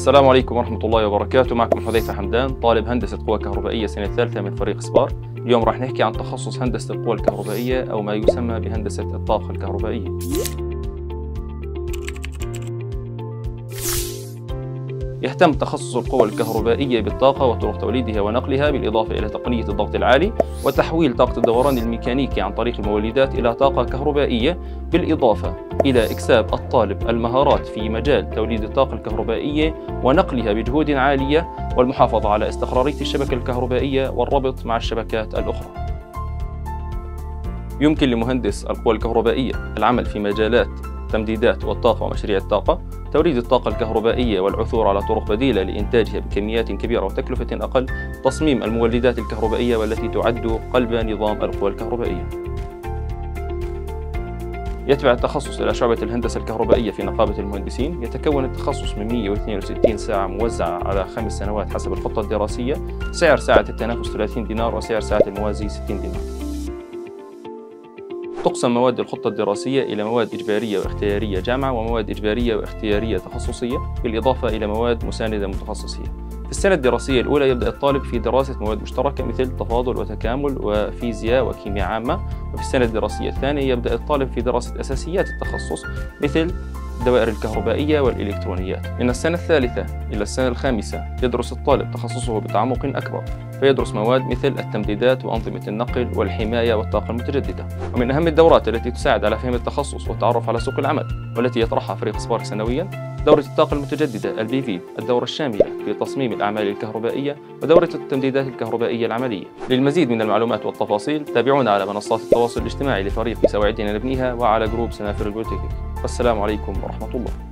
السلام عليكم ورحمة الله وبركاته. معكم حذيفة حمدان طالب هندسة قوى كهربائية سنة ثالثة من فريق سبار. اليوم راح نحكي عن تخصص هندسة القوى الكهربائية أو ما يسمى بهندسة الطاقة الكهربائية. يهتم تخصص القوى الكهربائية بالطاقة وطرق توليدها ونقلها بالإضافة إلى تقنية الضغط العالي وتحويل طاقة الدوران الميكانيكي عن طريق المولدات إلى طاقة كهربائية. بالإضافة إلى إكساب الطالب المهارات في مجال توليد الطاقة الكهربائية ونقلها بجهود عالية والمحافظة على استقرارية الشبكة الكهربائية والربط مع الشبكات الأخرى. يمكن لمهندس القوى الكهربائية العمل في مجالات تمديدات والطاقة ومشاريع الطاقة توريد الطاقة الكهربائية والعثور على طرق بديلة لإنتاجها بكميات كبيرة وتكلفة أقل تصميم المولدات الكهربائية والتي تعد قلب نظام القوى الكهربائية. يتبع التخصص إلى شعبة الهندسة الكهربائية في نقابة المهندسين. يتكون التخصص من 162 ساعة موزعة على خمس سنوات حسب الخطة الدراسية. سعر ساعة التنافس 30 دينار وسعر ساعة الموازي 60 دينار. تقسم مواد الخطة الدراسية إلى مواد إجبارية واختيارية جامعة ومواد إجبارية واختيارية تخصصية بالإضافة إلى مواد مساندة متخصصية. في السنة الدراسية الأولى يبدأ الطالب في دراسة مواد مشتركة مثل تفاضل وتكامل وفيزياء وكيمياء عامة. وفي السنة الدراسية الثانية يبدأ الطالب في دراسة أساسيات التخصص مثل الدوائر الكهربائية والإلكترونيات. من السنة الثالثة إلى السنة الخامسة يدرس الطالب تخصصه بتعمق أكبر فيدرس مواد مثل التمديدات وأنظمة النقل والحماية والطاقة المتجددة. ومن أهم الدورات التي تساعد على فهم التخصص والتعرف على سوق العمل والتي يطرحها فريق سبارك سنويا دورة الطاقة المتجددة البي في الدورة الشاملة في تصميم الأعمال الكهربائية ودورة التمديدات الكهربائية العملية. للمزيد من المعلومات والتفاصيل تابعونا على منصات التواصل الاجتماعي لفريق سواعدنا نبنيها وعلى جروب سنافر ال Polytechnic والسلام عليكم ورحمة الله.